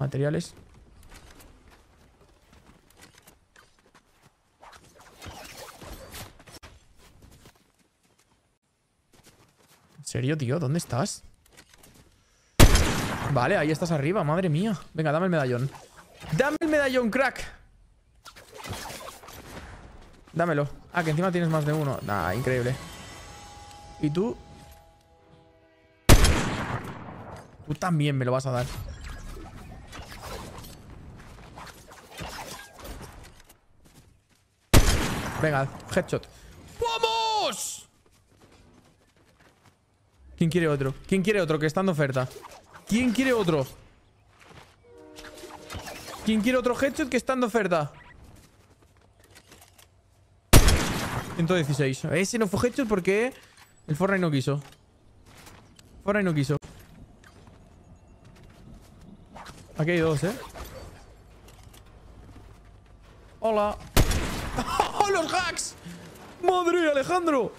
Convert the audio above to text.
Materiales. ¿En serio, tío? ¿Dónde estás? Vale, ahí estás arriba, madre mía. Venga, dame el medallón. ¡Dame el medallón, crack! Dámelo. Ah, que encima tienes más de uno. Nah, increíble. ¿Y tú? Tú también me lo vas a dar. Venga, headshot. ¡Vamos! ¿Quién quiere otro? ¿Quién quiere otro que está en oferta? ¿Quién quiere otro? ¿Quién quiere otro headshot que está en oferta? 116. Ese no fue headshot porque el Fortnite no quiso. Fortnite no quiso. Aquí hay dos, ¿eh? Hola. ¡Oh, los hacks! ¡Madre, Alejandro!